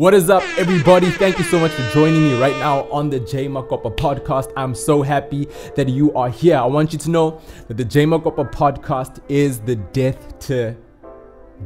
What is up, everybody? Thank you so much for joining me right now on the Jay Makopo podcast. I'm so happy that you are here. I want you to know that the Jay Makopo podcast is the death to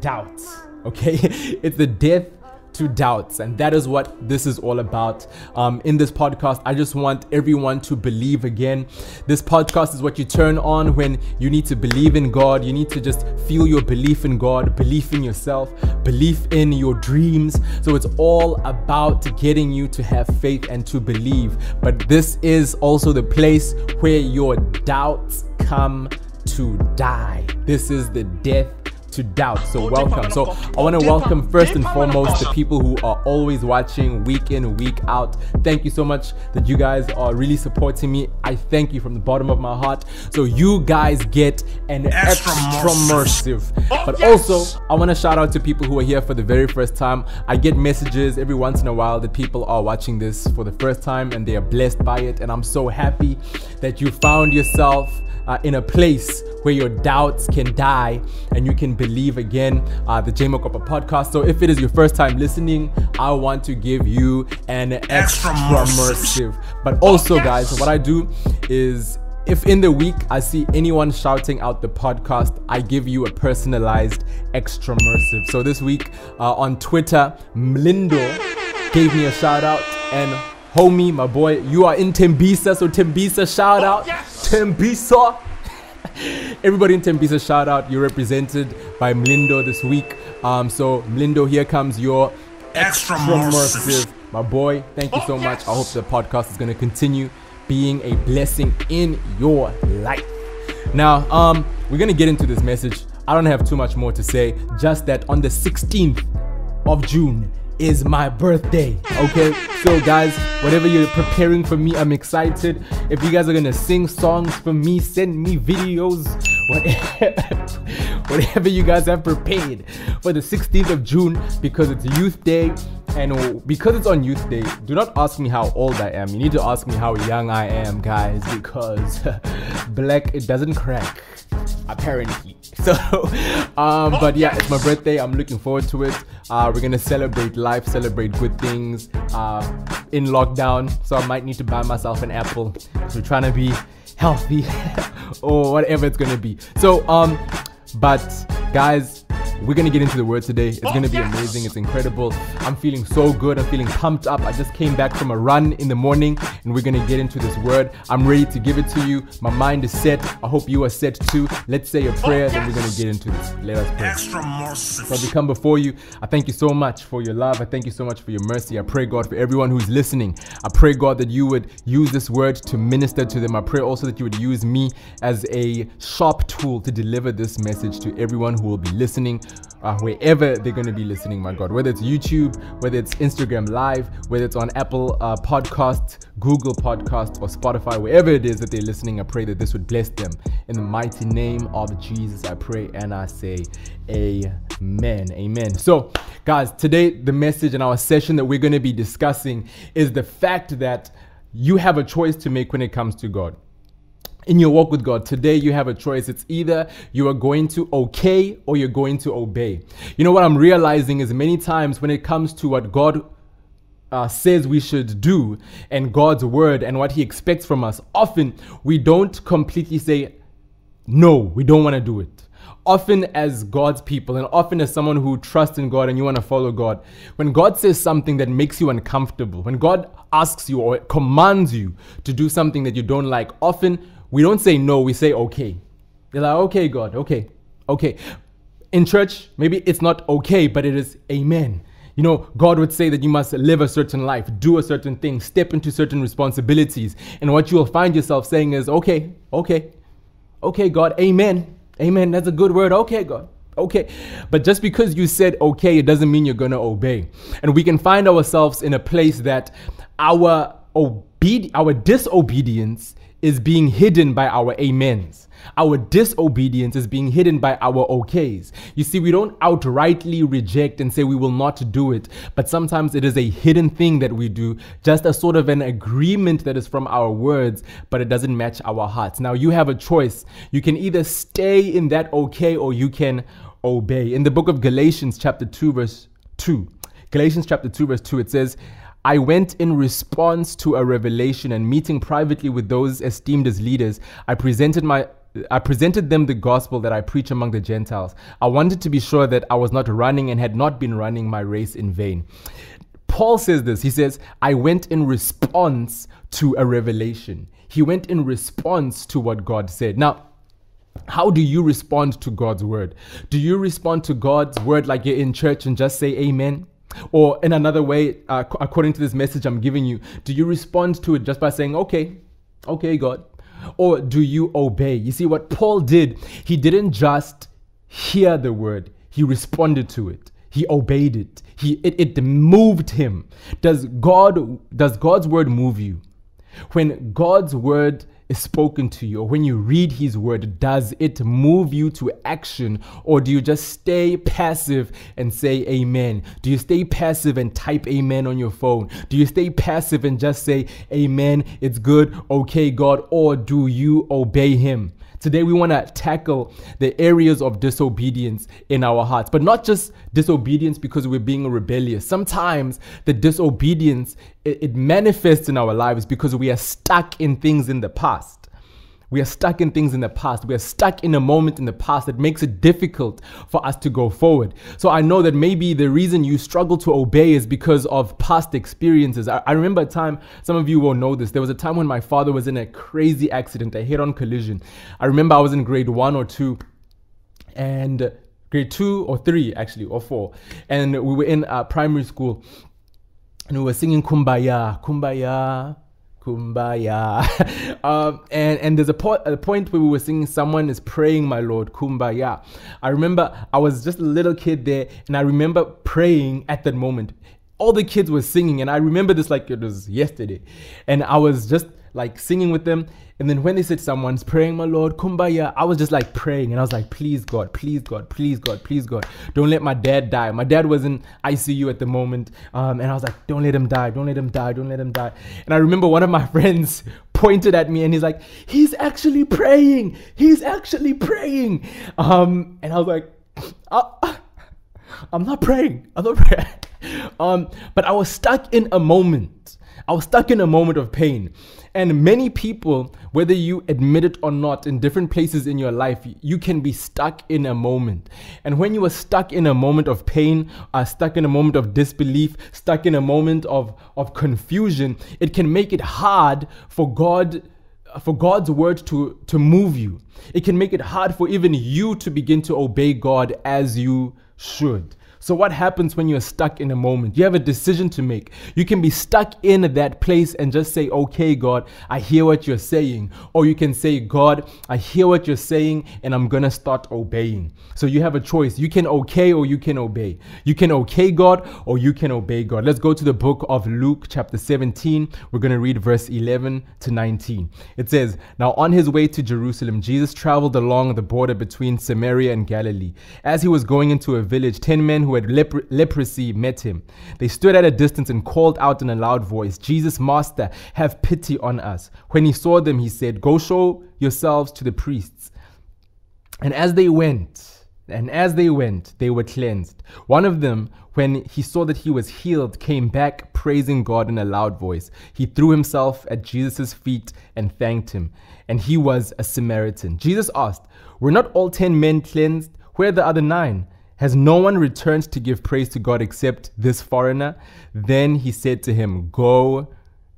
doubt. Okay, it's the death to doubts. And that is what this is all about. Um, in this podcast, I just want everyone to believe again. This podcast is what you turn on when you need to believe in God. You need to just feel your belief in God, belief in yourself, belief in your dreams. So it's all about getting you to have faith and to believe. But this is also the place where your doubts come to die. This is the death to doubt. So, welcome. So, I want to welcome first and foremost the people who are always watching week in, week out. Thank you so much that you guys are really supporting me. I thank you from the bottom of my heart. So, you guys get an extra, immersive. But also, I want to shout out to people who are here for the very first time. I get messages every once in a while that people are watching this for the first time and they are blessed by it. And I'm so happy that you found yourself uh, in a place where your doubts can die and you can believe again. Uh, the Jay Makopo podcast. So if it is your first time listening, I want to give you an extra, immersive. But also, guys, what I do is if in the week I see anyone shouting out the podcast, I give you a personalized extra immersive. So this week uh, on Twitter, Mlindo gave me a shout out and homie, my boy, you are in Tembisa, so Tembisa shout out. Tembisa. Everybody in Tembisa, shout out. You're represented by Mlindo this week. Um, so Mlindo, here comes your extra, immersive. My boy, thank you so much. I hope the podcast is gonna continue being a blessing in your life. Now, um, we're gonna get into this message. I don't have too much more to say, just that on the 16th of June, is my birthday. Okay, so guys, whatever you're preparing for me, I'm excited. If you guys are gonna sing songs for me, send me videos, whatever, you guys have prepared for the 16th of June because it's Youth Day. And oh, because it's on Youth Day, do not ask me how old I am. You need to ask me how young I am, guys, because black it doesn't crack apparently. So, um, but yeah, it's my birthday. I'm looking forward to it. Uh, we're gonna celebrate life, celebrate good things. Uh, in lockdown, so I might need to buy myself an apple. So trying to be healthy or whatever it's gonna be. So, um, but guys, we're gonna get into the word today. It's oh, gonna be amazing. It's incredible. I'm feeling so good. I'm feeling pumped up. I just came back from a run in the morning and we're gonna get into this word. I'm ready to give it to you. My mind is set. I hope you are set too. Let's say a oh, prayer, then we're gonna get into this. Let us pray. So we come before you. I thank you so much for your love. I thank you so much for your mercy. I pray, God, for everyone who's listening. I pray, God, that you would use this word to minister to them. I pray also that you would use me as a sharp tool to deliver this message to everyone who will be listening uh, wherever they're going to be listening, my God. Whether it's YouTube, whether it's Instagram Live, whether it's on Apple uh, Podcasts, Google Podcasts, or Spotify, wherever it is that they're listening, I pray that this would bless them. In the mighty name of Jesus, I pray and I say, Amen. Amen. So, guys, today the message in our session that we're going to be discussing is the fact that you have a choice to make when it comes to God in your walk with God, today you have a choice. It's either you are going to okay or you're going to obey. You know what I'm realizing is many times when it comes to what God uh, says we should do and God's word and what He expects from us, often we don't completely say, no, we don't want to do it. Often, as God's people, and often as someone who trusts in God and you want to follow God, when God says something that makes you uncomfortable, when God asks you or commands you to do something that you don't like, often we don't say no, we say okay. They're like, okay, God, okay, okay. In church, maybe it's not okay, but it is amen. You know, God would say that you must live a certain life, do a certain thing, step into certain responsibilities. And what you will find yourself saying is, okay, okay, okay, God, amen, amen. That's a good word. Okay, God. Okay. But just because you said okay, it doesn't mean you're going to obey. And we can find ourselves in a place that our obedi- our disobedience is being hidden by our amens. Our disobedience is being hidden by our okays. You see, we don't outrightly reject and say we will not do it, but sometimes it is a hidden thing that we do, just a sort of an agreement that is from our words, but it doesn't match our hearts. Now, you have a choice. You can either stay in that okay or you can obey. In the book of Galatians, chapter 2, verse 2, Galatians chapter 2, verse 2, it says, I went in response to a revelation and meeting privately with those esteemed as leaders. I presented my I presented them the gospel that I preach among the Gentiles. I wanted to be sure that I was not running and had not been running my race in vain. Paul says this. He says, I went in response to a revelation. He went in response to what God said. Now, how do you respond to God's word? Do you respond to God's word like you're in church and just say amen? Or in another way, uh, according to this message I'm giving you, do you respond to it just by saying, okay, okay, God? Or do you obey? You see, what Paul did, he didn't just hear the word, he responded to it. He obeyed it. He it, it moved him. Does God does God's word move you? When God's word is spoken to you, or when you read His word, does it move you to action, or do you just stay passive and say amen? Do you stay passive and type amen on your phone? Do you stay passive and just say amen, it's good, okay, God, or do you obey Him? Today, we want to tackle the areas of disobedience in our hearts, but not just disobedience because we're being rebellious. Sometimes the disobedience it, manifests in our lives because we are stuck in things in the past. We are stuck in things in the past. We are stuck in a moment in the past that makes it difficult for us to go forward. So I know that maybe the reason you struggle to obey is because of past experiences. I, I remember a time, some of you will know this. There was a time when my father was in a crazy accident, a head on collision. I remember I was in grade one or two, and grade two or three, actually, or four. And we were in uh, primary school, and we were singing Kumbaya, Kumbaya kumbaya. um, and, and there's a, a point where we were singing, Someone is praying, my Lord, kumbaya. I remember I was just a little kid there, and I remember praying at that moment. All the kids were singing, and I remember this like it was yesterday. And I was just like singing with them. And then when they said someone's praying, my Lord, kumbaya, I was just like praying. And I was like, please, God, please, God, please, God, please, God. Don't let my dad die. My dad was in ICU at the moment. Um, and I was like, don't let him die. Don't let him die. Don't let him die. And I remember one of my friends pointed at me and he's like, he's actually praying. He's actually praying. Um, and I was like, uh, I'm not praying. I'm not praying. Um, but I was stuck in a moment. I was stuck in a moment of pain. And many people, whether you admit it or not, in different places in your life, you can be stuck in a moment. And when you are stuck in a moment of pain, are stuck in a moment of disbelief, stuck in a moment of, of confusion, it can make it hard for God for God's word to, to move you. It can make it hard for even you to begin to obey God as you should. So, what happens when you're stuck in a moment? You have a decision to make. You can be stuck in that place and just say, Okay, God, I hear what you're saying. Or you can say, God, I hear what you're saying and I'm going to start obeying. So, you have a choice. You can okay or you can obey. You can okay God or you can obey God. Let's go to the book of Luke, chapter 17. We're going to read verse 11 to 19. It says, Now on his way to Jerusalem, Jesus traveled along the border between Samaria and Galilee. As he was going into a village, 10 men who had lepr- leprosy met him. They stood at a distance and called out in a loud voice, Jesus, Master, have pity on us. When he saw them, he said, Go show yourselves to the priests. And as they went, and as they went, they were cleansed. One of them, when he saw that he was healed, came back praising God in a loud voice. He threw himself at Jesus' feet and thanked him. And he was a Samaritan. Jesus asked, Were not all ten men cleansed? Where are the other nine? Has no one returned to give praise to God except this foreigner? Then he said to him, Go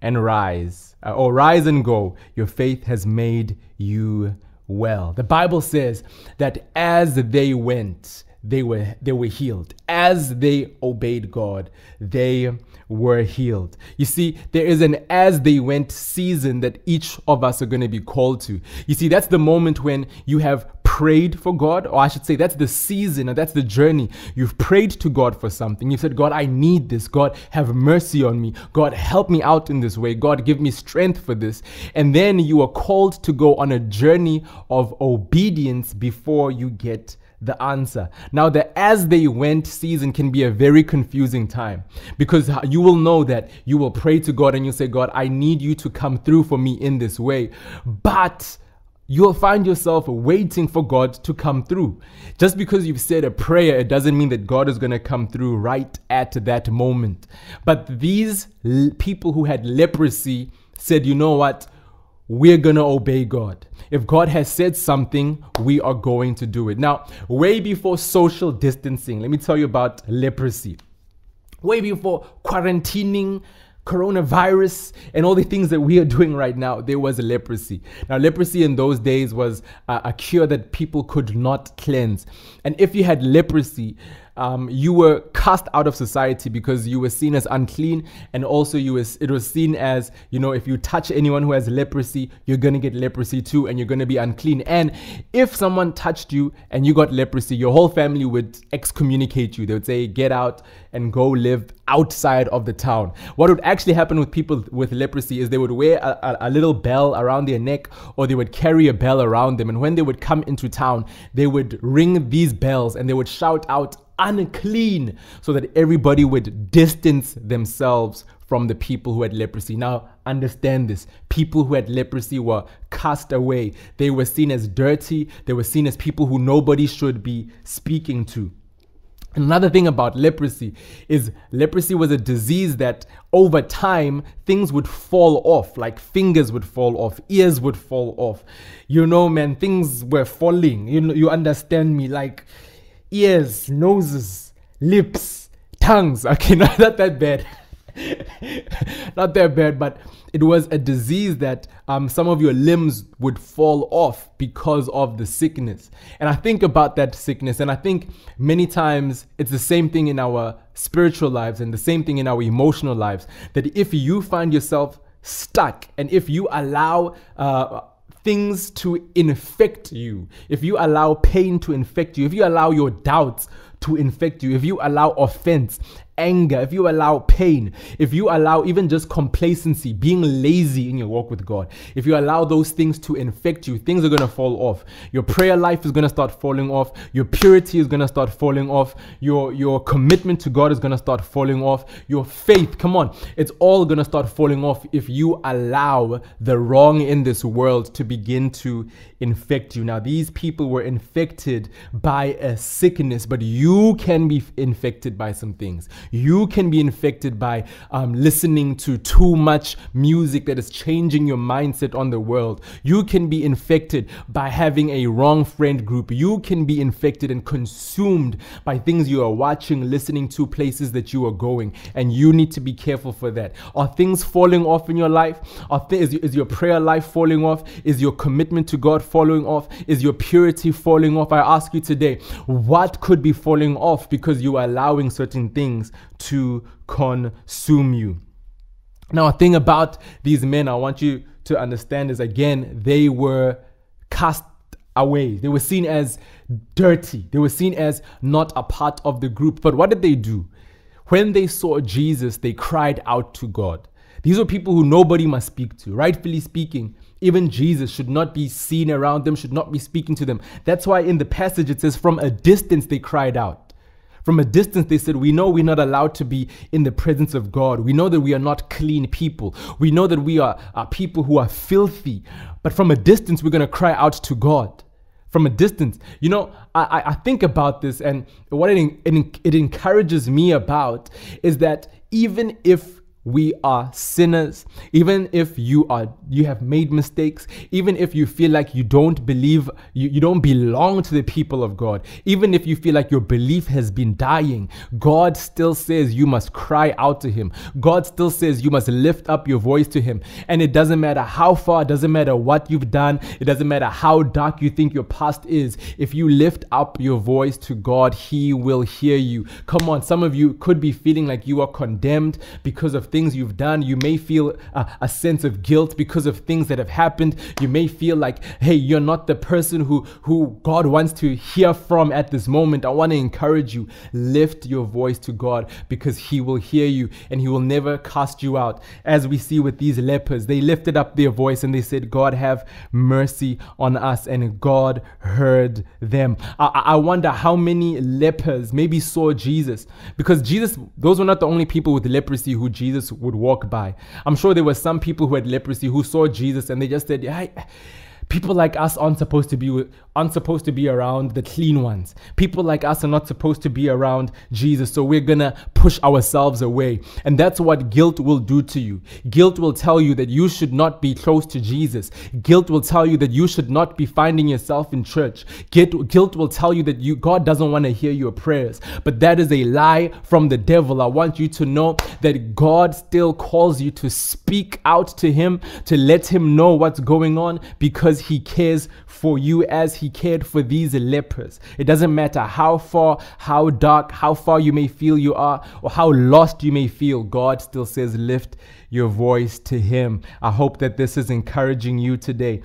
and rise, uh, or rise and go. Your faith has made you well. The Bible says that as they went, they were they were healed. As they obeyed God, they were healed. You see, there is an as they went season that each of us are going to be called to. You see, that's the moment when you have prayed for God, or I should say, that's the season, or that's the journey. You've prayed to God for something. You've said, God, I need this. God, have mercy on me. God, help me out in this way. God, give me strength for this. And then you are called to go on a journey of obedience before you get the answer. Now, the as they went season can be a very confusing time because you will know that you will pray to God and you say, God, I need you to come through for me in this way. But you'll find yourself waiting for God to come through. Just because you've said a prayer, it doesn't mean that God is going to come through right at that moment. But these people who had leprosy said, you know what? We're going to obey God. If God has said something, we are going to do it. Now, way before social distancing, let me tell you about leprosy. Way before quarantining, coronavirus and all the things that we are doing right now, there was leprosy. Now, leprosy in those days was a, a cure that people could not cleanse. And if you had leprosy, um, you were cast out of society because you were seen as unclean and also you was it was seen as you know if you touch anyone who has leprosy you're going to get leprosy too and you're going to be unclean. And if someone touched you and you got leprosy your whole family would excommunicate you. They would say get out and go live outside of the town. What would actually happen with people with leprosy is they would wear a, a, a little bell around their neck or they would carry a bell around them. And when they would come into town they would ring these bells and they would shout out unclean so that everybody would distance themselves from the people who had leprosy. Now, understand this people who had leprosy were cast away, they were seen as dirty, they were seen as people who nobody should be speaking to. Another thing about leprosy is leprosy was a disease that over time things would fall off, like fingers would fall off, ears would fall off. You know, man, things were falling. You know, you understand me? Like ears, noses, lips, tongues. Okay, not, not that bad. not that bad, but it was a disease that um, some of your limbs would fall off because of the sickness. And I think about that sickness, and I think many times it's the same thing in our spiritual lives and the same thing in our emotional lives. That if you find yourself stuck and if you allow uh, things to infect you, if you allow pain to infect you, if you allow your doubts to infect you, if you allow offense anger, if you allow pain, if you allow even just complacency, being lazy in your walk with God, if you allow those things to infect you, things are going to fall off. Your prayer life is going to start falling off. Your purity is going to start falling off. Your, your commitment to God is going to start falling off. Your faith, come on, it's all going to start falling off if you allow the wrong in this world to begin to infect you. Now, these people were infected by a sickness, but you can be infected by some things. You can be infected by um, listening to too much music that is changing your mindset on the world. You can be infected by having a wrong friend group. You can be infected and consumed by things you are watching, listening to, places that you are going. And you need to be careful for that. Are things falling off in your life? Are th- is, is your prayer life falling off? Is your commitment to God falling off? Is your purity falling off? I ask you today, what could be falling off because you are allowing certain things to consume you. Now, a thing about these men I want you to understand is again, they were cast away. They were seen as dirty. They were seen as not a part of the group. But what did they do? When they saw Jesus, they cried out to God. These were people who nobody must speak to. Rightfully speaking, even Jesus should not be seen around them, should not be speaking to them. That's why in the passage it says, from a distance they cried out. From a distance, they said, We know we're not allowed to be in the presence of God. We know that we are not clean people. We know that we are, are people who are filthy. But from a distance, we're going to cry out to God. From a distance. You know, I, I think about this, and what it, it, it encourages me about is that even if we are sinners. Even if you are you have made mistakes even if you feel like you don't believe you, you don't belong to the people of god even if you feel like your belief has been dying god still says you must cry out to him. God still says you must lift up your voice to him. And it doesn't matter how far it doesn't matter what you've done it doesn't matter how dark you think your past is. If you lift up your voice to god he will hear you. Come on some of you could be feeling like you are condemned because of things you've done. You may feel a, a, sense of guilt because of things that have happened. You may feel like, hey, you're not the person who, who God wants to hear from at this moment. I want to encourage you, lift your voice to God because He will hear you and He will never cast you out. As we see with these lepers, they lifted up their voice and they said, God, have mercy on us. And God heard them. I, I wonder how many lepers maybe saw Jesus because Jesus, those were not the only people with leprosy who Jesus would walk by. I'm sure there were some people who had leprosy who saw Jesus and they just said, hey, People like us aren't supposed to be aren't supposed to be around the clean ones. People like us are not supposed to be around Jesus. So we're going to push ourselves away. And that's what guilt will do to you. Guilt will tell you that you should not be close to Jesus. Guilt will tell you that you should not be finding yourself in church. Guilt, guilt will tell you that you God doesn't want to hear your prayers. But that is a lie from the devil. I want you to know that God still calls you to speak out to him, to let him know what's going on because he cares for you as he cared for these lepers. It doesn't matter how far, how dark, how far you may feel you are, or how lost you may feel, God still says, lift your voice to him. I hope that this is encouraging you today.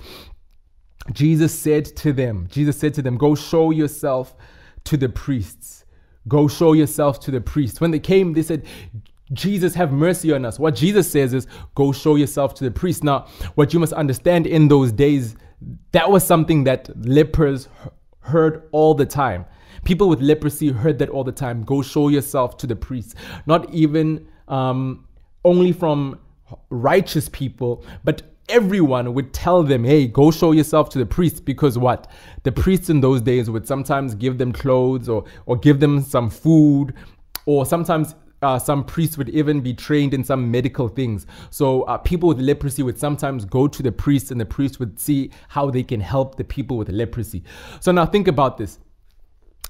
Jesus said to them, Jesus said to them, go show yourself to the priests. Go show yourself to the priests. When they came, they said, Jesus, have mercy on us. What Jesus says is, go show yourself to the priest. Now, what you must understand in those days, that was something that lepers heard all the time. People with leprosy heard that all the time. Go show yourself to the priest. Not even um, only from righteous people, but everyone would tell them, hey, go show yourself to the priest because what? The priests in those days would sometimes give them clothes or, or give them some food or sometimes uh, some priests would even be trained in some medical things. So uh, people with leprosy would sometimes go to the priest, and the priest would see how they can help the people with leprosy. So now think about this.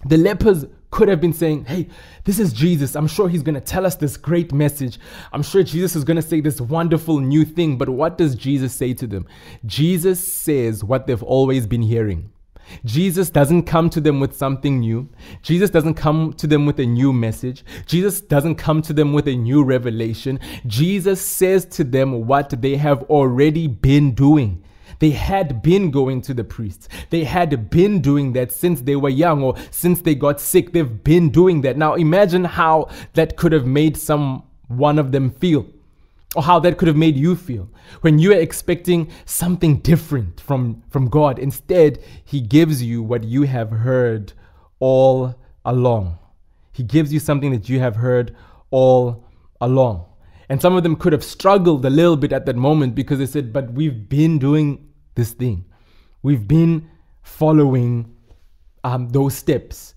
The lepers could have been saying, Hey, this is Jesus. I'm sure he's going to tell us this great message. I'm sure Jesus is going to say this wonderful new thing. But what does Jesus say to them? Jesus says what they've always been hearing. Jesus doesn't come to them with something new. Jesus doesn't come to them with a new message. Jesus doesn't come to them with a new revelation. Jesus says to them what they have already been doing. They had been going to the priests. They had been doing that since they were young or since they got sick. They've been doing that. Now imagine how that could have made some one of them feel or how that could have made you feel when you are expecting something different from, from God. Instead, He gives you what you have heard all along. He gives you something that you have heard all along. And some of them could have struggled a little bit at that moment because they said, But we've been doing this thing, we've been following um, those steps.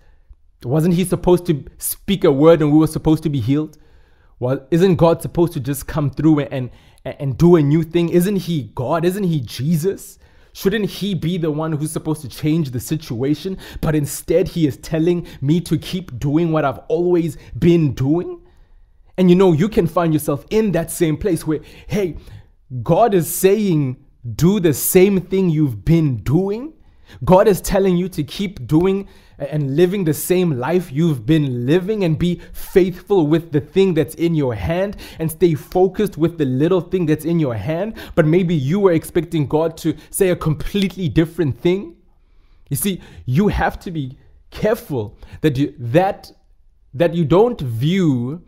Wasn't He supposed to speak a word and we were supposed to be healed? Well, isn't God supposed to just come through and, and, and do a new thing? Isn't He God? Isn't He Jesus? Shouldn't He be the one who's supposed to change the situation? But instead, He is telling me to keep doing what I've always been doing. And you know, you can find yourself in that same place where, hey, God is saying, do the same thing you've been doing. God is telling you to keep doing and living the same life you've been living and be faithful with the thing that's in your hand and stay focused with the little thing that's in your hand. But maybe you were expecting God to say a completely different thing. You see, you have to be careful that you, that, that you don't view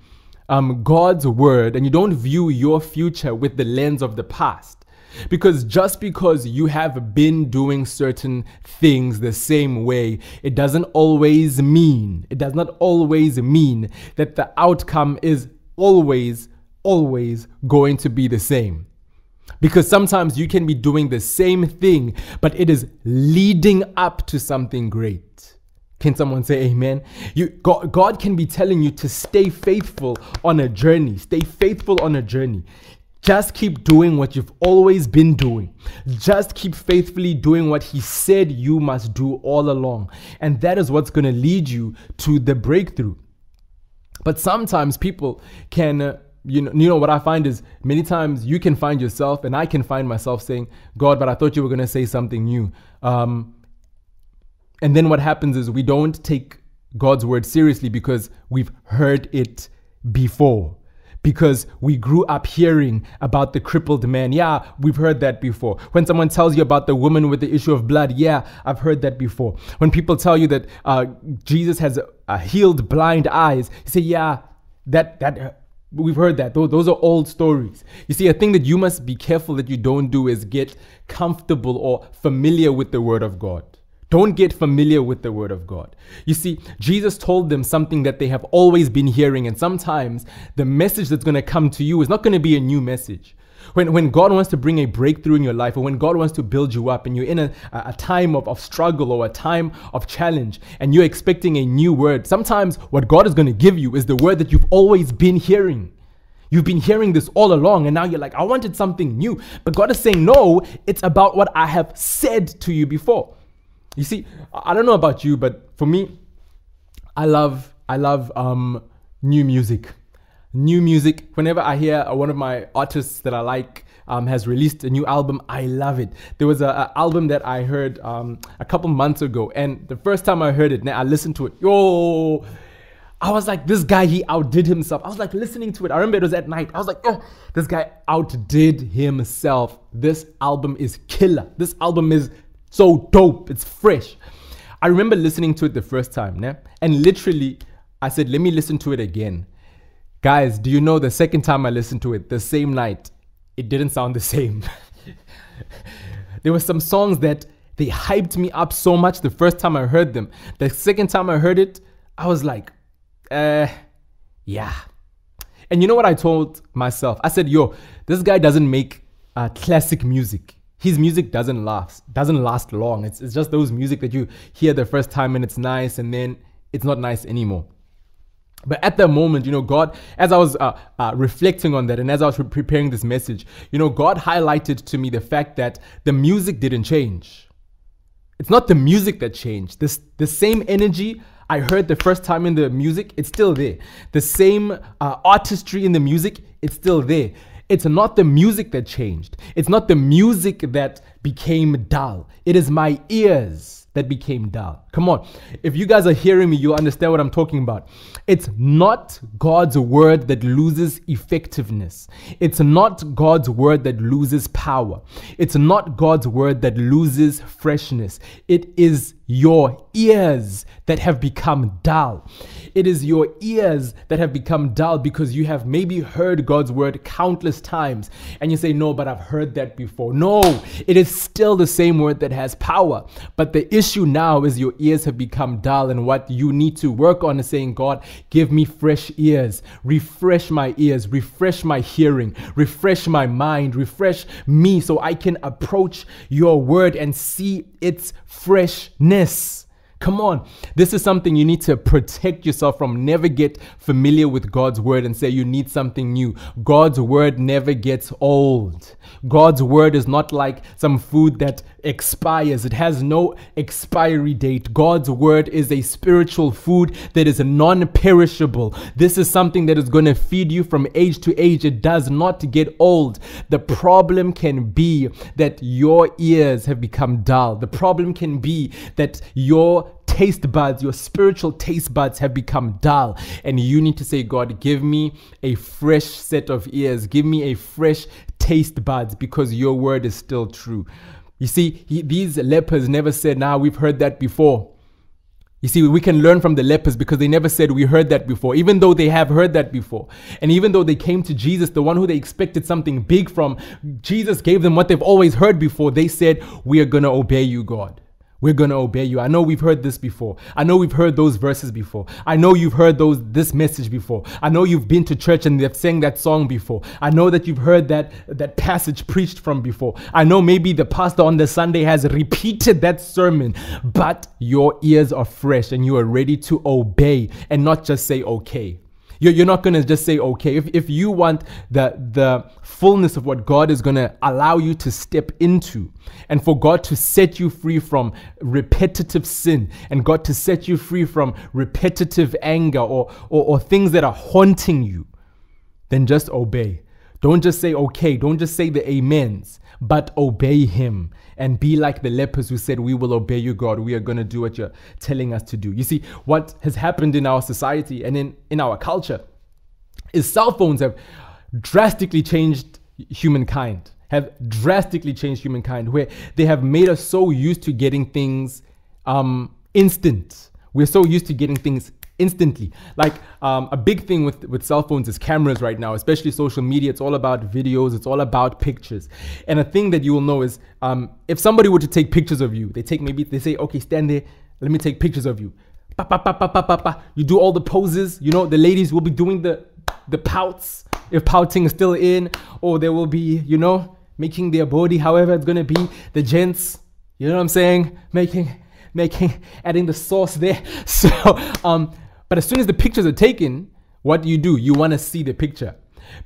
um, God's word and you don't view your future with the lens of the past. Because just because you have been doing certain things the same way, it doesn't always mean, it does not always mean that the outcome is always, always going to be the same. Because sometimes you can be doing the same thing, but it is leading up to something great. Can someone say amen? You, God, God can be telling you to stay faithful on a journey. Stay faithful on a journey. Just keep doing what you've always been doing. Just keep faithfully doing what He said you must do all along. And that is what's going to lead you to the breakthrough. But sometimes people can. Uh, you know, you know what I find is many times you can find yourself, and I can find myself saying, "God, but I thought you were going to say something new." Um, and then what happens is we don't take God's word seriously because we've heard it before because we grew up hearing about the crippled man. Yeah, we've heard that before. When someone tells you about the woman with the issue of blood, yeah, I've heard that before. When people tell you that uh, Jesus has uh, healed blind eyes, you say, yeah, that that. We've heard that. Those are old stories. You see, a thing that you must be careful that you don't do is get comfortable or familiar with the Word of God. Don't get familiar with the word of God. You see, Jesus told them something that they have always been hearing, and sometimes the message that's going to come to you is not going to be a new message. When, when God wants to bring a breakthrough in your life, or when God wants to build you up, and you're in a, a time of, of struggle or a time of challenge, and you're expecting a new word, sometimes what God is going to give you is the word that you've always been hearing. You've been hearing this all along, and now you're like, I wanted something new. But God is saying, No, it's about what I have said to you before. You see, I don't know about you, but for me, I love I love um, new music new music. Whenever I hear one of my artists that I like um, has released a new album, I love it. There was an album that I heard um, a couple months ago, and the first time I heard it, now I listened to it. Yo, I was like, this guy, he outdid himself. I was like listening to it. I remember it was at night. I was like, oh, this guy outdid himself. This album is killer. This album is so dope. It's fresh. I remember listening to it the first time, né? and literally, I said, let me listen to it again. Guys, do you know the second time I listened to it, the same night, it didn't sound the same. there were some songs that they hyped me up so much the first time I heard them. The second time I heard it, I was like, uh, yeah. And you know what I told myself? I said, yo, this guy doesn't make uh, classic music. His music doesn't last, doesn't last long. It's, it's just those music that you hear the first time and it's nice and then it's not nice anymore. But at the moment, you know, God, as I was uh, uh, reflecting on that and as I was preparing this message, you know, God highlighted to me the fact that the music didn't change. It's not the music that changed. This the same energy I heard the first time in the music, it's still there. The same uh, artistry in the music, it's still there. It's not the music that changed. It's not the music that became dull. It is my ears that became dull. Come on. If you guys are hearing me, you'll understand what I'm talking about. It's not God's word that loses effectiveness. It's not God's word that loses power. It's not God's word that loses freshness. It is your ears that have become dull. It is your ears that have become dull because you have maybe heard God's word countless times and you say, No, but I've heard that before. No, it is still the same word that has power. But the issue now is your ears have become dull, and what you need to work on is saying, God, give me fresh ears, refresh my ears, refresh my hearing, refresh my mind, refresh me so I can approach your word and see its freshness. Come on. This is something you need to protect yourself from. Never get familiar with God's word and say you need something new. God's word never gets old. God's word is not like some food that expires, it has no expiry date. God's word is a spiritual food that is non perishable. This is something that is going to feed you from age to age. It does not get old. The problem can be that your ears have become dull. The problem can be that your taste buds, your spiritual taste buds have become dull. And you need to say, God, give me a fresh set of ears, give me a fresh taste buds because your word is still true. You see, he, these lepers never said, Nah, we've heard that before. You see, we can learn from the lepers because they never said we heard that before, even though they have heard that before. And even though they came to Jesus, the one who they expected something big from, Jesus gave them what they've always heard before. They said, We are going to obey you, God. We're going to obey you. I know we've heard this before. I know we've heard those verses before. I know you've heard those this message before. I know you've been to church and they've sang that song before. I know that you've heard that that passage preached from before. I know maybe the pastor on the Sunday has repeated that sermon, but your ears are fresh and you are ready to obey and not just say okay. You're, you're not going to just say, okay, if, if you want the, the fullness of what God is going to allow you to step into, and for God to set you free from repetitive sin, and God to set you free from repetitive anger or, or, or things that are haunting you, then just obey. Don't just say okay, don't just say the amens, but obey Him and be like the lepers who said, We will obey you, God. We are going to do what you're telling us to do. You see, what has happened in our society and in, in our culture is cell phones have drastically changed humankind, have drastically changed humankind, where they have made us so used to getting things um, instant. We're so used to getting things instantly. Like um, a big thing with, with cell phones is cameras right now, especially social media. It's all about videos, it's all about pictures. And a thing that you will know is um, if somebody were to take pictures of you, they take maybe, they say, okay, stand there, let me take pictures of you. you do all the poses, you know, the ladies will be doing the the pouts, if pouting is still in, or they will be, you know, making their body however it's gonna be. The gents, you know what I'm saying? Making, making, adding the sauce there. So, um, but as soon as the pictures are taken, what do you do? You wanna see the picture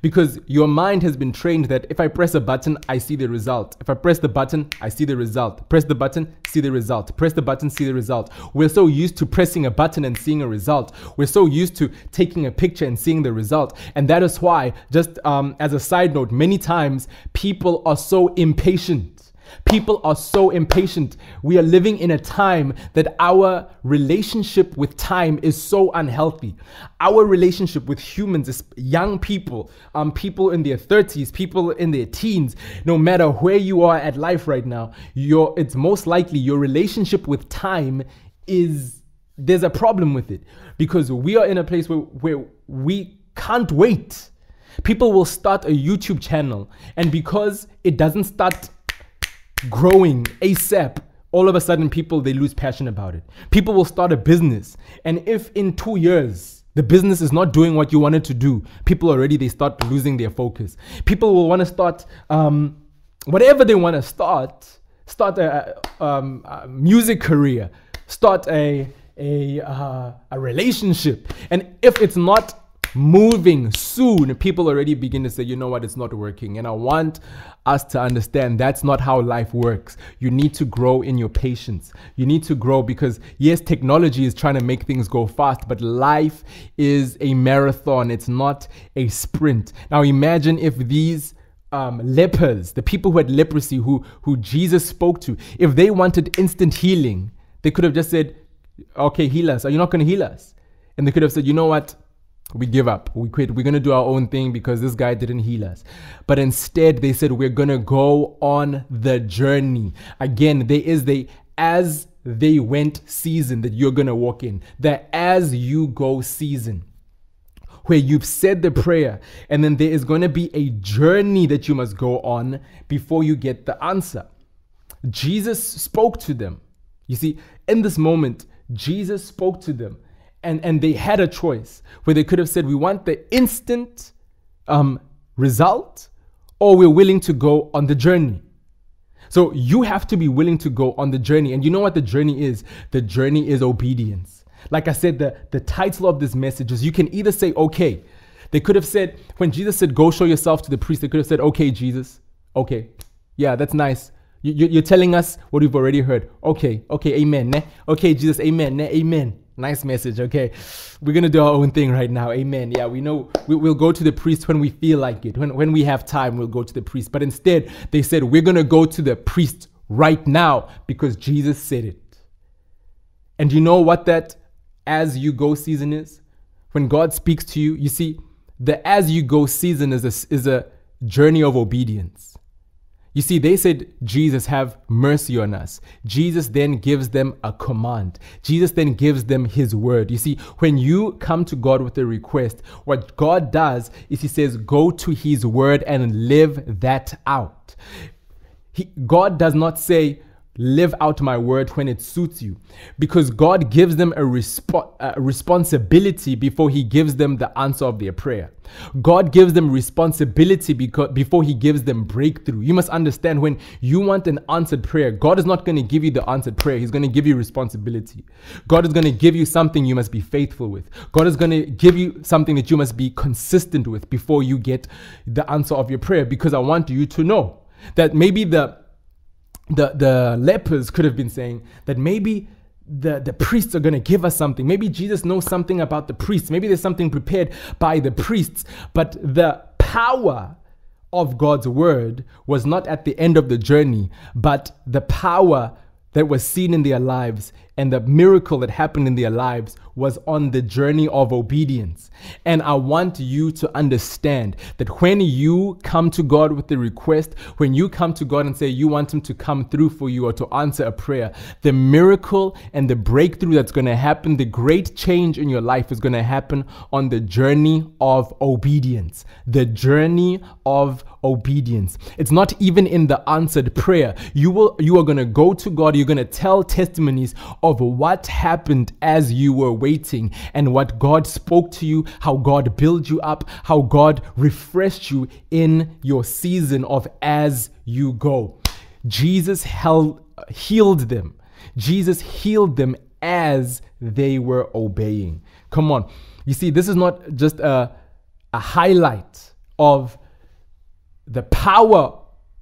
because your mind has been trained that if I press a button, I see the result. If I press the button, I see the result. Press the button, see the result. Press the button, see the result. We're so used to pressing a button and seeing a result. We're so used to taking a picture and seeing the result. And that is why, just um, as a side note, many times people are so impatient People are so impatient. We are living in a time that our relationship with time is so unhealthy. Our relationship with humans, young people, um, people in their 30s, people in their teens, no matter where you are at life right now, your it's most likely your relationship with time is there's a problem with it because we are in a place where, where we can't wait. People will start a YouTube channel, and because it doesn't start growing ASAP, all of a sudden people they lose passion about it. People will start a business, and if in two years the business is not doing what you wanted to do, people already they start losing their focus. People will want to start um, whatever they want to start, start a, um, a, music career, start a a uh, a relationship, and if it's not moving soon, people already begin to say, you know what, it's not working. And I want us to understand that's not how life works. You need to grow in your patience. You need to grow because, yes, technology is trying to make things go fast, but life is a marathon, it's not a sprint. Now, imagine if these um, lepers, the people who had leprosy, who, who Jesus spoke to, if they wanted instant healing, they could have just said, okay, heal us. Are you not going to heal us? And they could have said, you know what? We give up. We quit. We're going to do our own thing because this guy didn't heal us. But instead, they said, we're going to go on the journey. Again, there is the as they went season that you're going to walk in, the as you go season. Where you've said the prayer, and then there is going to be a journey that you must go on before you get the answer. Jesus spoke to them. You see, in this moment, Jesus spoke to them and, and they had a choice where they could have said, We want the instant um, result, or we're willing to go on the journey. So you have to be willing to go on the journey. And you know what the journey is? The journey is obedience. Like I said, the, the title of this message is you can either say, okay. They could have said, when Jesus said, go show yourself to the priest, they could have said, okay, Jesus. Okay. Yeah, that's nice. You, are telling us what we've already heard. Okay, okay, amen. Ne? Okay, Jesus, amen. Ne? Amen. Nice message. Okay. We're going to do our own thing right now. Amen. Yeah, we know we, will go to the priest when we feel like it. When, when we have time, we'll go to the priest. But instead, they said, we're going to go to the priest right now because Jesus said it. And you know what that as you go season is? When God speaks to you, you see, the as you go season is a, is a journey of obedience. You see, they said, Jesus, have mercy on us. Jesus then gives them a command. Jesus then gives them his word. You see, when you come to God with a request, what God does is he says, go to his word and live that out. He, God does not say, live out my word when it suits you because God gives them a, respo- responsibility before he gives them the answer of their prayer. God gives them responsibility because before he gives them breakthrough. You must understand when you want an answered prayer, God is not going to give you the answered prayer. He's going to give you responsibility. God is going to give you something you must be faithful with. God is going to give you something that you must be consistent with before you get the answer of your prayer because I want you to know that maybe the the, the lepers could have been saying that maybe the, the priests are going to give us something. Maybe Jesus knows something about the priests. Maybe there's something prepared by the priests. But the power of God's word was not at the end of the journey, but the power that was seen in their lives and the miracle that happened in their lives was on the journey of obedience. And I want you to understand that when you come to God with the request, when you come to God and say you want Him to come through for you or to answer a prayer, the miracle and the breakthrough that's going to happen, the great change in your life is going to happen on the journey of obedience. The journey of obedience. It's not even in the answered prayer. You will you are going to go to God, you're going to tell testimonies of what happened as you were waiting and what God spoke to you, how God built you up, how God refreshed you in your season of as you go. Jesus held, healed them. Jesus healed them as they were obeying. Come on. You see, this is not just a, a highlight of the power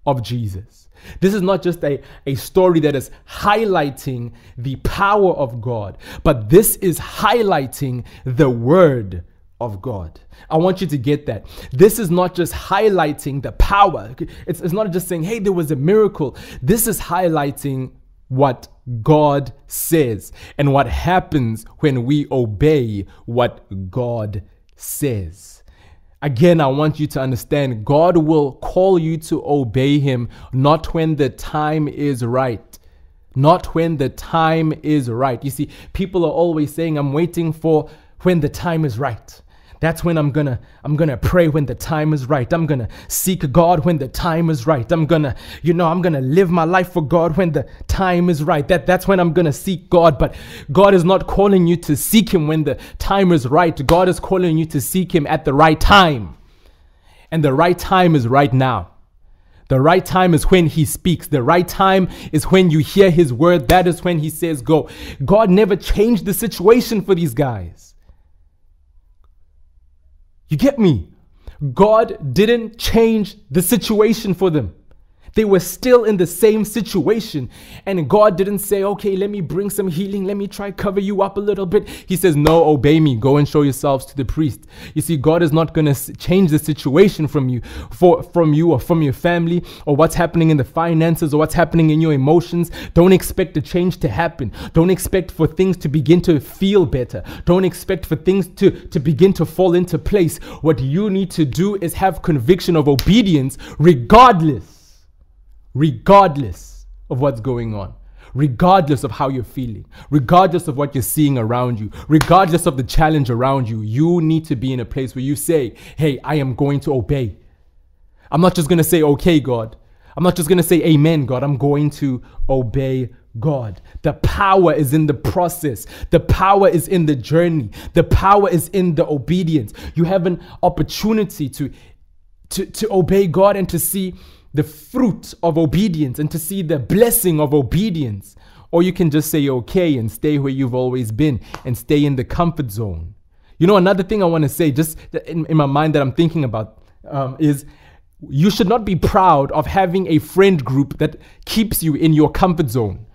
of Jesus. This is not just a, a story that is highlighting the power of God, but this is highlighting the word of God. I want you to get that. This is not just highlighting the power. It's, it's not just saying, hey, there was a miracle. This is highlighting what God says and what happens when we obey what God says. Again, I want you to understand God will call you to obey Him not when the time is right. Not when the time is right. You see, people are always saying, I'm waiting for when the time is right. That's when I'm gonna I'm gonna pray when the time is right. I'm gonna seek God when the time is right. I'm gonna, you know, I'm gonna live my life for God when the time is right. That that's when I'm gonna seek God. But God is not calling you to seek him when the time is right. God is calling you to seek him at the right time. And the right time is right now. The right time is when he speaks. The right time is when you hear his word. That is when he says go. God never changed the situation for these guys. You get me? God didn't change the situation for them. They were still in the same situation. And God didn't say, okay, let me bring some healing. Let me try cover you up a little bit. He says, no, obey me. Go and show yourselves to the priest. You see, God is not going to change the situation from you, for, from you or from your family or what's happening in the finances or what's happening in your emotions. Don't expect a change to happen. Don't expect for things to begin to feel better. Don't expect for things to, to begin to fall into place. What you need to do is have conviction of obedience regardless regardless of what's going on, regardless of how you're feeling, regardless of what you're seeing around you, regardless of the challenge around you, you need to be in a place where you say, Hey, I am going to obey. I'm not just going to say, Okay, God. I'm not just going to say, Amen, God. I'm going to obey God. The power is in the process. The power is in the journey. The power is in the obedience. You have an opportunity to, to, to obey God and to see the fruit of obedience and to see the blessing of obedience. Or you can just say okay and stay where you've always been and stay in the comfort zone. You know, another thing I want to say, just in, in, my mind that I'm thinking about, um, is you should not be proud of having a friend group that keeps you in your comfort zone.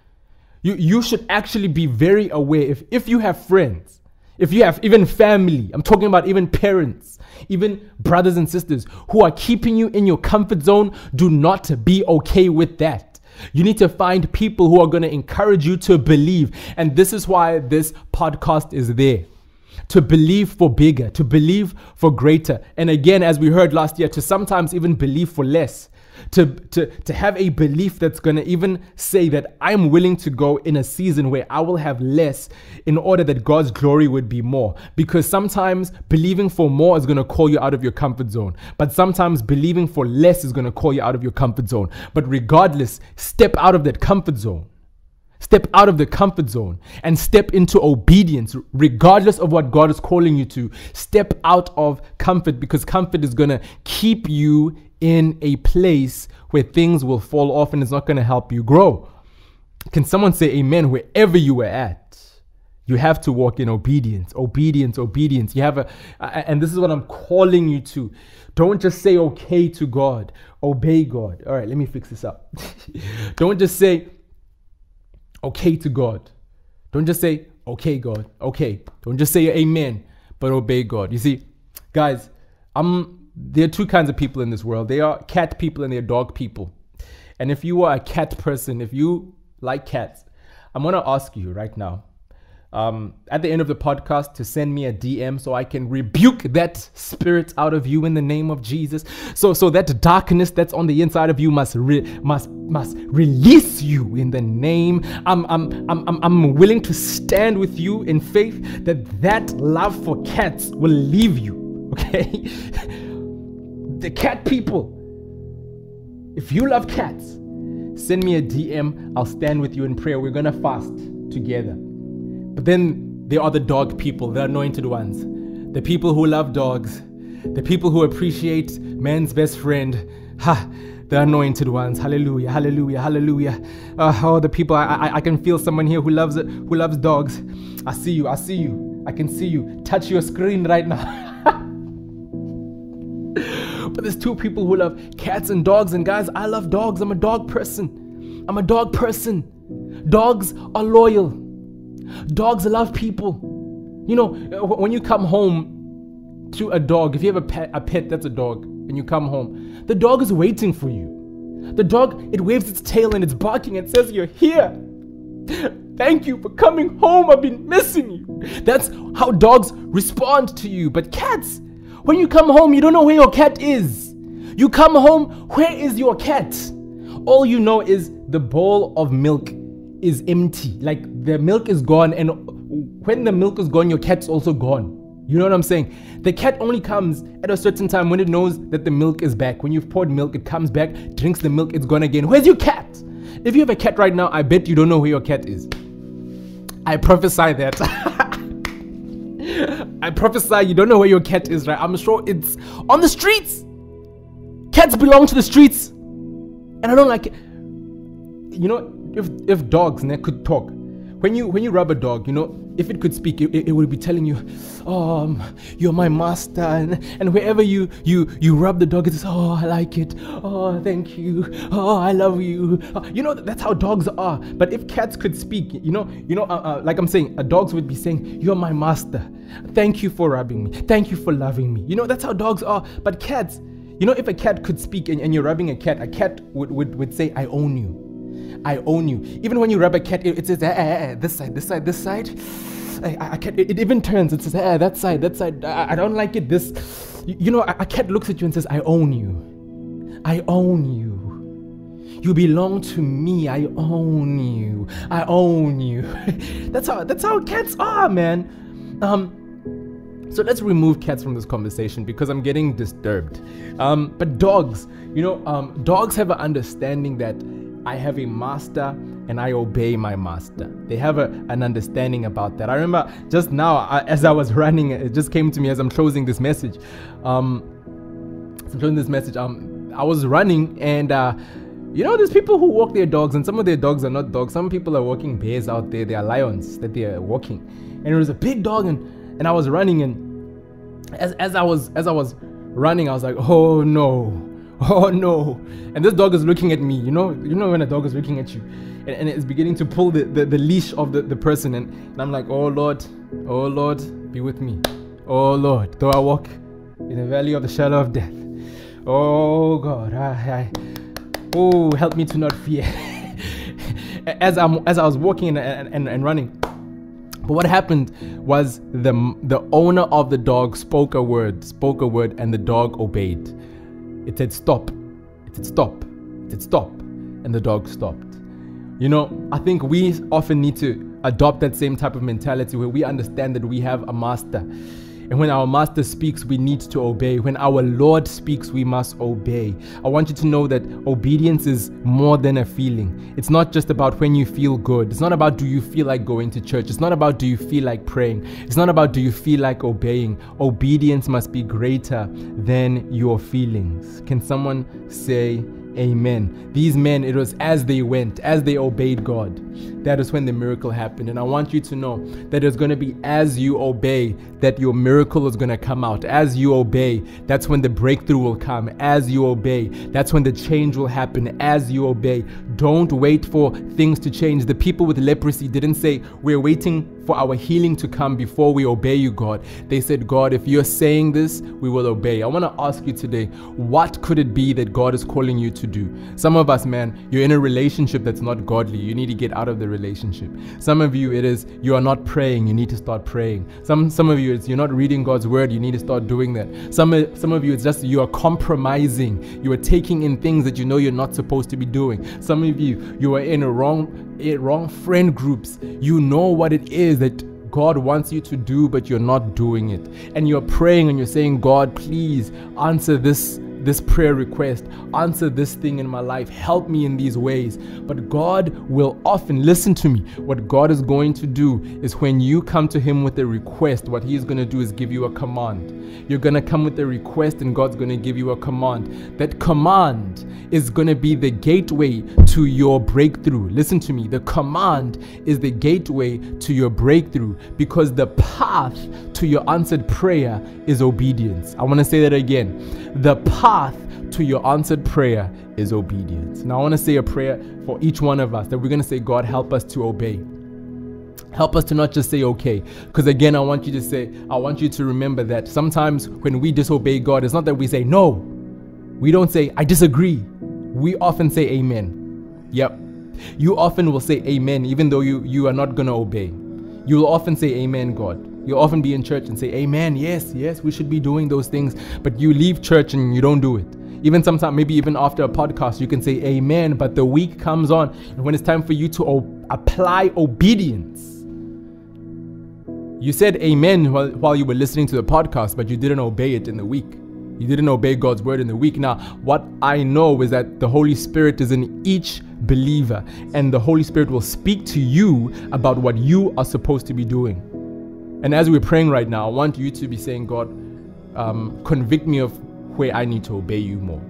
You, you should actually be very aware if, if you have friends, if you have even family, I'm talking about even parents even brothers and sisters who are keeping you in your comfort zone, do not be okay with that. You need to find people who are going to encourage you to believe. And this is why this podcast is there to believe for bigger, to believe for greater. And again, as we heard last year, to sometimes even believe for less to, to, to have a belief that's going to even say that I'm willing to go in a season where I will have less in order that God's glory would be more. Because sometimes believing for more is going to call you out of your comfort zone, but sometimes believing for less is going to call you out of your comfort zone. But regardless, step out of that comfort zone. Step out of the comfort zone and step into obedience, regardless of what God is calling you to. Step out of comfort because comfort is going to keep you in a place where things will fall off and it's not going to help you grow. Can someone say amen wherever you are at? You have to walk in obedience, obedience, obedience. You have a, and this is what I'm calling you to. Don't just say okay to God, obey God. All right, let me fix this up. Don't just say okay to God. Don't just say okay, God, okay. Don't just say amen, but obey God. You see, guys, I'm there are two kinds of people in this world. They are cat people and they are dog people. And if you are a cat person, if you like cats, I'm gonna ask you right now, um, at the end of the podcast, to send me a DM so I can rebuke that spirit out of you in the name of Jesus. So, so that darkness that's on the inside of you must re- must must release you in the name. I'm I'm I'm I'm willing to stand with you in faith that that love for cats will leave you. Okay. The cat people. If you love cats, send me a DM. I'll stand with you in prayer. We're going to fast together. But then there are the dog people, the anointed ones, the people who love dogs, the people who appreciate man's best friend. Ha! The anointed ones, hallelujah, hallelujah, hallelujah. Uh, oh, the people, I, I, I can feel someone here who loves it, who loves dogs. I see you, I see you, I can see you. Touch your screen right now. but there's two people who love cats and dogs, and guys, I love dogs. I'm a dog person. I'm a dog person. Dogs are loyal. Dogs love people. You know, when you come home to a dog, if you have a pet, a pet that's a dog, and you come home, the dog is waiting for you. The dog, it waves its tail and it's barking and says, You're here. Thank you for coming home. I've been missing you. That's how dogs respond to you. But cats, when you come home, you don't know where your cat is. You come home, where is your cat? All you know is the bowl of milk is empty. Like the milk is gone, and when the milk is gone, your cat's also gone. You know what I'm saying? The cat only comes at a certain time when it knows that the milk is back. When you've poured milk, it comes back, drinks the milk, it's gone again. Where's your cat? If you have a cat right now, I bet you don't know where your cat is. I prophesy that. I prophesy you don't know where your cat is, right? I'm sure it's on the streets. Cats belong to the streets. And I don't like it. You know, if if dogs ne, could talk, when you when you rub a dog, you know, if it could speak, it, it would be telling you, oh, you're my master. And, and wherever you, you, you rub the dog, it says, oh, I like it. Oh, thank you. Oh, I love you. Oh, you know, that's how dogs are. But if cats could speak, you know, you know, uh, uh, like I'm saying, a dogs would be saying, you're my master. Thank you for rubbing me. Thank you for loving me. You know, that's how dogs are. But cats, you know, if a cat could speak and, and you're rubbing a cat, a cat would, would, would say, I own you. I own you. Even when you rub a cat, it, it says, eh, eh, eh, this side, this side, this side. I, I can't, it, it, even turns. It says, eh, that side, that side. I, I don't like it. This, you, you know, a, a cat looks at you and says, I own you. I own you. You belong to me. I own you. I own you. that's how that's how cats are, man. Um, so let's remove cats from this conversation because I'm getting disturbed. Um, but dogs, you know, um, dogs have an understanding that I have a master and I obey my master. They have a, an understanding about that. I remember just now, I, as I was running, it just came to me as I'm closing this message. Um, I'm closing this message. Um, I was running and. Uh, you know, there's people who walk their dogs, and some of their dogs are not dogs. Some people are walking bears out there. They are lions that they are walking, and it was a big dog, and and I was running, and as as I was as I was running, I was like, oh no, oh no. And this dog is looking at me you know? You know when a dog is looking at you and, and it's beginning to pull the, the, the leash of the, the person and, and i'm like oh lord. Oh lord be with me. Oh lord though i walk in the valley of the shadow of death oh god i, I oh help me to not fear. As i'm as i was walking and, and, and running but what happened was the the owner of the dog spoke a word, spoke a word, and the dog obeyed. It said stop. It said stop. It said stop. And the dog stopped. You know, I think we often need to adopt that same type of mentality where we understand that we have a master and when our master speaks, we need to obey. When our Lord speaks, we must obey. I want you to know that obedience is more than a feeling. It's not just about when you feel good. It's not about do you feel like going to church. It's not about do you feel like praying. It's not about do you feel like obeying. Obedience must be greater than your feelings. Can someone say, Amen. These men, it was as they went, as they obeyed God. That is when the miracle happened. And I want you to know that it's going to be as you obey that your miracle is going to come out. As you obey, that's when the breakthrough will come. As you obey, that's when the change will happen. As you obey, don't wait for things to change. The people with leprosy didn't say, We're waiting for our healing to come before we obey you, God. They said, God, if you're saying this, we will obey. I want to ask you today, what could it be that God is calling you to do? Some of us, man, you're in a relationship that's not godly. You need to get out of the relationship. Some of you, it is you are not praying. You need to start praying. Some some of you, it's you're not reading God's word. You need to start doing that. Some some of you, it's just you are compromising. You are taking in things that you know you're not supposed to be doing. Some of you, you are in a wrong, wrong friend groups. You know what it is that God wants you to do, but you're not doing it. And you're praying and you're saying, God, please answer this this prayer request, answer this thing in my life, help me in these ways. But God will often listen to me. What God is going to do is when you come to Him with a request, what He is going to do is give you a command. You're going to come with a request, and God's going to give you a command. That command is going to be the gateway to your breakthrough. Listen to me. The command is the gateway to your breakthrough because the path to your answered prayer is obedience. I want to say that again. The path to your answered prayer is obedience. Now, I want to say a prayer for each one of us that we're going to say, God, help us to obey. Help us to not just say okay. Because again, I want you to say, I want you to remember that sometimes when we disobey God, it's not that we say no. We don't say, I disagree. We often say amen. Yep. You often will say amen, even though you, you are not going to obey. You will often say amen, God. You'll often be in church and say, Amen, yes, yes, we should be doing those things. But you leave church and you don't do it. Even sometimes, maybe even after a podcast, you can say Amen, but the week comes on. And when it's time for you to o- apply obedience, you said Amen while, while you were listening to the podcast, but you didn't obey it in the week. You didn't obey God's word in the week. Now, what I know is that the Holy Spirit is in each believer, and the Holy Spirit will speak to you about what you are supposed to be doing. And as we're praying right now, I want you to be saying, God, um, convict me of where I need to obey you more.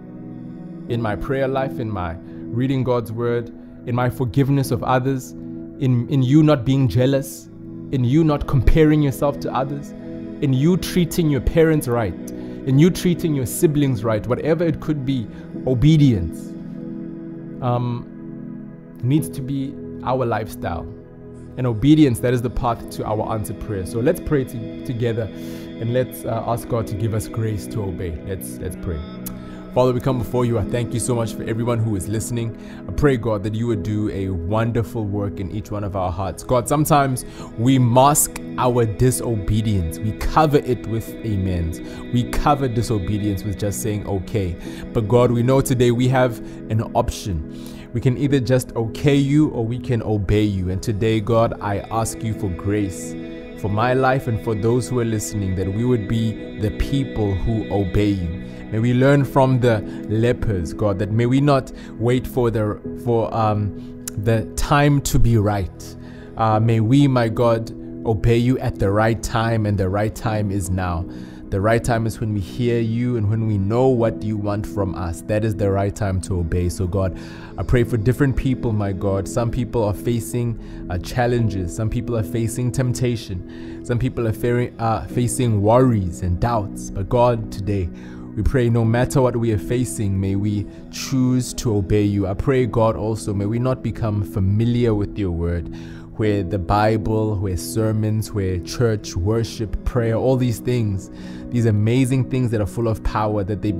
In my prayer life, in my reading God's word, in my forgiveness of others, in, in you not being jealous, in you not comparing yourself to others, in you treating your parents right, in you treating your siblings right, whatever it could be, obedience um, needs to be our lifestyle and obedience that is the path to our answered prayer so let's pray to, together and let's uh, ask god to give us grace to obey let's let's pray Father, we come before you. I thank you so much for everyone who is listening. I pray, God, that you would do a wonderful work in each one of our hearts. God, sometimes we mask our disobedience, we cover it with amens. We cover disobedience with just saying okay. But God, we know today we have an option. We can either just okay you or we can obey you. And today, God, I ask you for grace for my life and for those who are listening that we would be the people who obey you. May we learn from the lepers, God, that may we not wait for the for um the time to be right. Uh, may we, my God, obey you at the right time, and the right time is now. The right time is when we hear you and when we know what you want from us. That is the right time to obey. So, God, I pray for different people, my God. Some people are facing uh, challenges, some people are facing temptation, some people are uh, facing worries and doubts. But, God, today, we pray no matter what we are facing, may we choose to obey you. I pray, God, also, may we not become familiar with your word where the Bible, where sermons, where church, worship, prayer, all these things, these amazing things that are full of power, that they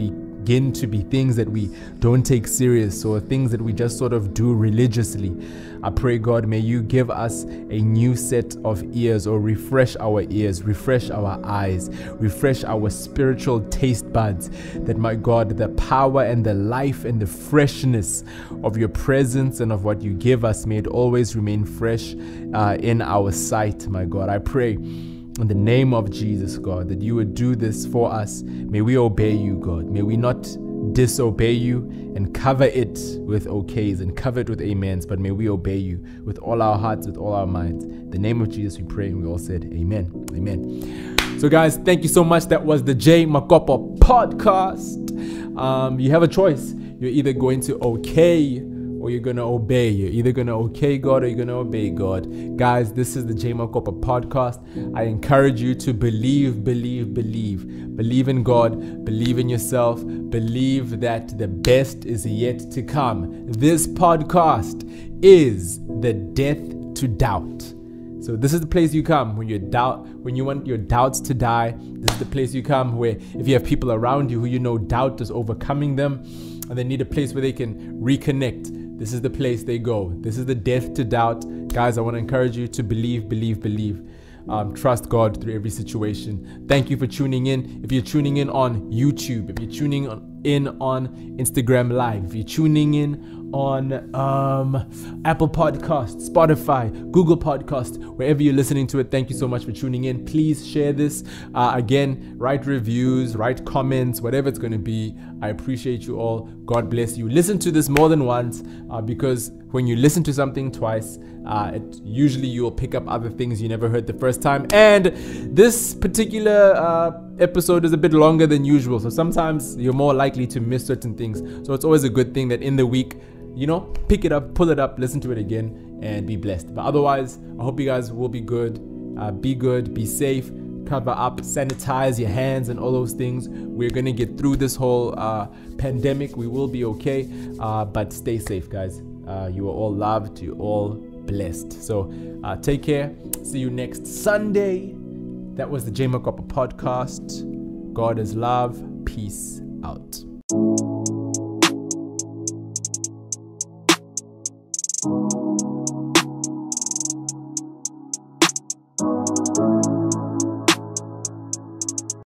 begin to be things that we don't take serious or things that we just sort of do religiously. I pray, God, may you give us a new set of ears or refresh our ears, refresh our eyes, refresh our spiritual taste buds. That, my God, the power and the life and the freshness of your presence and of what you give us, may it always remain fresh uh, in our sight, my God. I pray in the name of Jesus, God, that you would do this for us. May we obey you, God. May we not disobey you and cover it with okays and cover it with amens, but may we obey you with all our hearts, with all our minds. In the name of Jesus, we pray, and we all said, Amen. Amen. So, guys, thank you so much. That was the Jay Makopo podcast. Um, you have a choice. You're either going to okay or you're gonna obey. You're either gonna okay God or you're gonna obey God. Guys, this is the Jay Makopo podcast. I encourage you to believe, believe, believe. Believe in God, believe in yourself, believe that the best is yet to come. This podcast is the death to doubt. So this is the place you come when you doubt, when you want your doubts to die. This is the place you come where if you have people around you who you know doubt is overcoming them, and they need a place where they can reconnect. This is the place they go. This is the death to doubt. Guys, I want to encourage you to believe, believe, believe. Um, trust God through every situation. Thank you for tuning in. If you're tuning in on YouTube, if you're tuning in on Instagram Live, you're tuning in on um, Apple Podcast, Spotify, Google Podcast, wherever you're listening to it. Thank you so much for tuning in. Please share this. Uh, again, write reviews, write comments, whatever it's going to be. I appreciate you all. God bless you. Listen to this more than once uh, because when you listen to something twice, uh, it, usually you'll pick up other things you never heard the first time. And this particular uh, episode is a bit longer than usual, so sometimes you're more likely to miss certain things. So it's always a good thing that in the week, you know, pick it up, pull it up, listen to it again, and be blessed. But otherwise, I hope you guys will be good. Uh, be good, be safe, cover up, sanitize your hands, and all those things. We're gonna get through this whole uh, pandemic. We will be okay, uh, but stay safe, guys. Uh, you are all loved. You're all blessed. So uh, take care. See you next Sunday. That was the Jay Makopo podcast. God is love. Peace out.